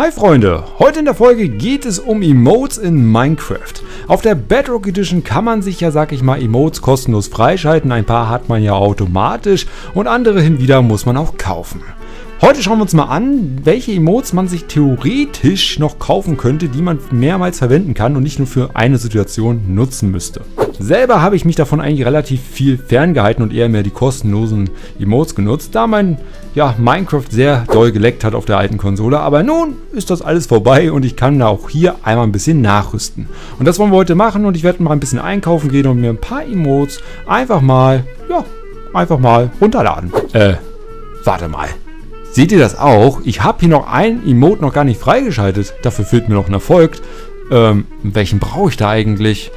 Hi Freunde, heute in der Folge geht es um Emotes in Minecraft. Auf der Bedrock Edition kann man sich ja, sag ich mal, Emotes kostenlos freischalten. Ein paar hat man ja automatisch und andere hinwieder muss man auch kaufen. Heute schauen wir uns mal an, welche Emotes man sich theoretisch noch kaufen könnte, die man mehrmals verwenden kann und nicht nur für eine Situation nutzen müsste. Selber habe ich mich davon eigentlich relativ viel ferngehalten und eher mehr die kostenlosen Emotes genutzt, da mein ja, Minecraft sehr doll geleckt hat auf der alten Konsole. Aber nun ist das alles vorbei und ich kann da auch hier einmal ein bisschen nachrüsten. Und das wollen wir heute machen und ich werde mal ein bisschen einkaufen gehen und mir ein paar Emotes einfach mal, ja, einfach mal runterladen. Äh, warte mal. Seht ihr das auch? Ich habe hier noch ein Emote noch gar nicht freigeschaltet. Dafür fehlt mir noch ein Erfolg. Ähm, welchen brauche ich da eigentlich?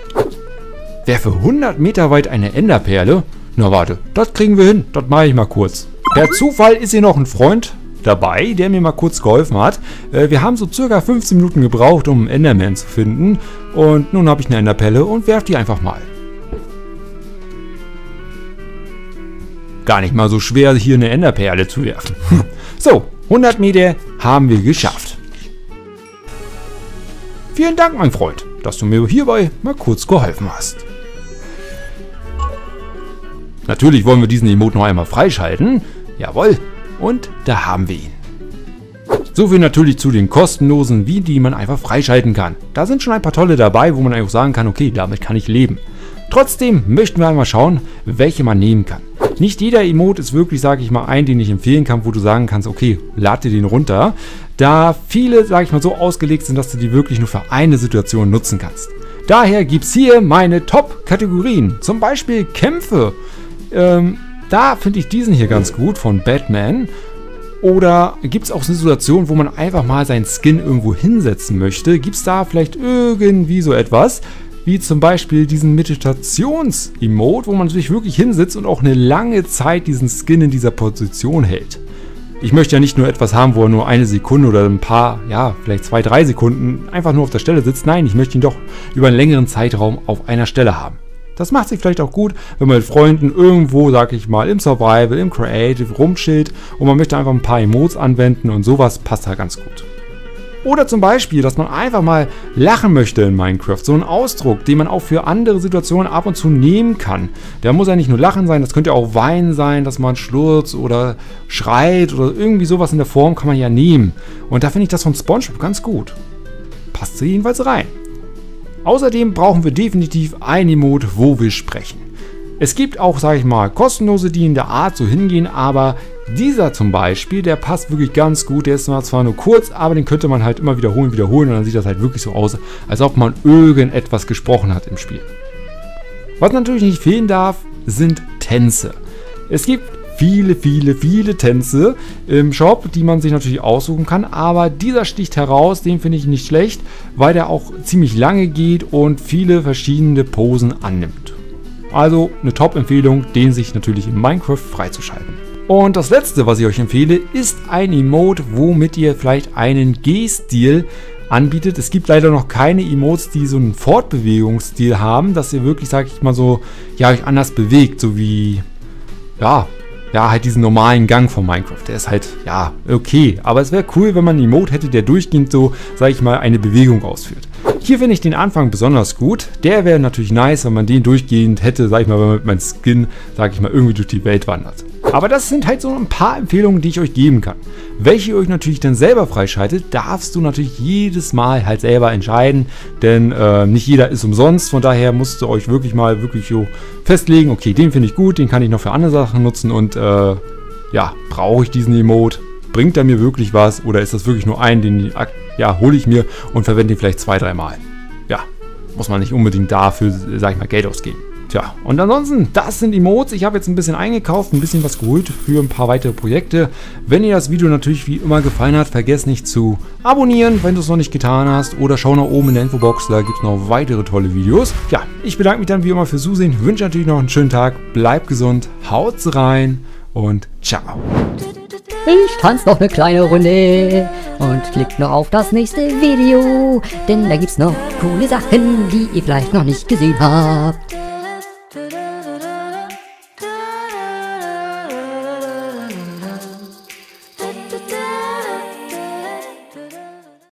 Werfe 100 Meter weit eine Enderperle? Na warte, das kriegen wir hin. Das mache ich mal kurz. Per Zufall ist hier noch ein Freund dabei, der mir mal kurz geholfen hat. Äh, wir haben so circa 15 Minuten gebraucht, um einen Enderman zu finden. Und nun habe ich eine Enderperle und werfe die einfach mal. Gar nicht mal so schwer, hier eine Enderperle zu werfen. so, 100 Meter haben wir geschafft. Vielen Dank, mein Freund, dass du mir hierbei mal kurz geholfen hast. Natürlich wollen wir diesen Emote noch einmal freischalten. Jawohl, und da haben wir ihn. So viel natürlich zu den kostenlosen, wie die man einfach freischalten kann. Da sind schon ein paar tolle dabei, wo man einfach sagen kann, okay, damit kann ich leben. Trotzdem möchten wir einmal schauen, welche man nehmen kann. Nicht jeder Emote ist wirklich, sage ich mal, ein, den ich empfehlen kann, wo du sagen kannst, okay, lad dir den runter. Da viele, sage ich mal, so ausgelegt sind, dass du die wirklich nur für eine Situation nutzen kannst. Daher gibt es hier meine Top-Kategorien. Zum Beispiel Kämpfe. Ähm, da finde ich diesen hier ganz gut von Batman. Oder gibt es auch eine Situation, wo man einfach mal seinen Skin irgendwo hinsetzen möchte? Gibt es da vielleicht irgendwie so etwas? Wie zum Beispiel diesen Meditations-Emote, wo man sich wirklich hinsetzt und auch eine lange Zeit diesen Skin in dieser Position hält. Ich möchte ja nicht nur etwas haben, wo er nur eine Sekunde oder ein paar, ja, vielleicht zwei, drei Sekunden einfach nur auf der Stelle sitzt. Nein, ich möchte ihn doch über einen längeren Zeitraum auf einer Stelle haben. Das macht sich vielleicht auch gut, wenn man mit Freunden irgendwo, sag ich mal, im Survival, im Creative rumchillt und man möchte einfach ein paar Emotes anwenden und sowas passt da ganz gut. Oder zum Beispiel, dass man einfach mal lachen möchte in Minecraft. So ein Ausdruck, den man auch für andere Situationen ab und zu nehmen kann. Der muss ja nicht nur lachen sein, das könnte auch weinen sein, dass man schlurzt oder schreit oder irgendwie sowas in der Form kann man ja nehmen. Und da finde ich das von Spongebob ganz gut. Passt jedenfalls rein. Außerdem brauchen wir definitiv ein Emote, wo wir sprechen. Es gibt auch, sage ich mal, kostenlose, die in der Art so hingehen, aber dieser zum Beispiel, der passt wirklich ganz gut. Der ist zwar nur kurz, aber den könnte man halt immer wiederholen, wiederholen und dann sieht das halt wirklich so aus, als ob man irgendetwas gesprochen hat im Spiel. Was natürlich nicht fehlen darf, sind Tänze. Es gibt viele, viele, viele Tänze im Shop, die man sich natürlich aussuchen kann. Aber dieser sticht heraus, den finde ich nicht schlecht, weil der auch ziemlich lange geht und viele verschiedene Posen annimmt. Also eine Top-Empfehlung, den sich natürlich in Minecraft freizuschalten. Und das letzte, was ich euch empfehle, ist ein Emote, womit ihr vielleicht einen G-Stil anbietet. Es gibt leider noch keine Emotes, die so einen Fortbewegungsstil haben, dass ihr wirklich, sag ich mal so, ja, euch anders bewegt, so wie, ja, ja, halt diesen normalen Gang von Minecraft. Der ist halt, ja, okay. Aber es wäre cool, wenn man einen Emote hätte, der durchgehend so, sag ich mal, eine Bewegung ausführt. Hier finde ich den Anfang besonders gut. Der wäre natürlich nice, wenn man den durchgehend hätte, sag ich mal, wenn man mit meinem Skin, sag ich mal, irgendwie durch die Welt wandert. Aber das sind halt so ein paar Empfehlungen, die ich euch geben kann. Welche ihr euch natürlich dann selber freischaltet, darfst du natürlich jedes Mal halt selber entscheiden, denn äh, nicht jeder ist umsonst, von daher musst du euch wirklich mal wirklich so festlegen, okay, den finde ich gut, den kann ich noch für andere Sachen nutzen und äh, ja, brauche ich diesen Emote? Bringt er mir wirklich was oder ist das wirklich nur ein, den ja, hole ich mir und verwende ihn vielleicht zwei, dreimal? Ja, muss man nicht unbedingt dafür, sag ich mal, Geld ausgeben. Tja, und ansonsten, das sind Emotes. Ich habe jetzt ein bisschen eingekauft, ein bisschen was geholt für ein paar weitere Projekte. Wenn dir das Video natürlich wie immer gefallen hat, vergesst nicht zu abonnieren, wenn du es noch nicht getan hast. Oder schau nach oben in der Infobox, da gibt es noch weitere tolle Videos. Ja, ich bedanke mich dann wie immer fürs Zusehen, wünsche natürlich noch einen schönen Tag, bleibt gesund, haut's rein und ciao. Ich tanze noch eine kleine Runde und klickt noch auf das nächste Video, denn da gibt's noch coole Sachen, die ihr vielleicht noch nicht gesehen habt.